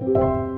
Música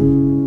thank